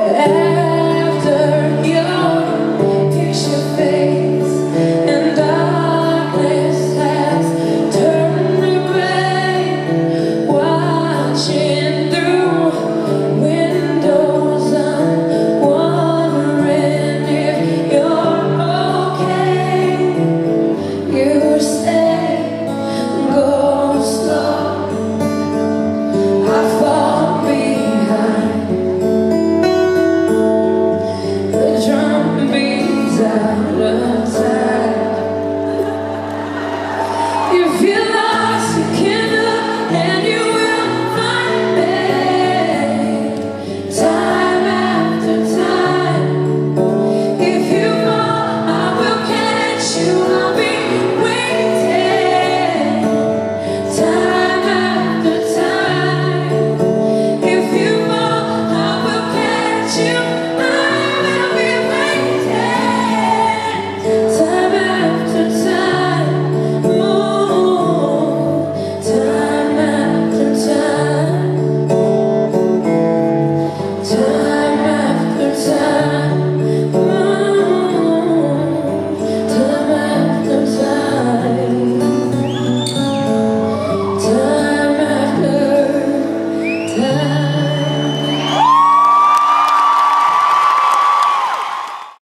Yeah.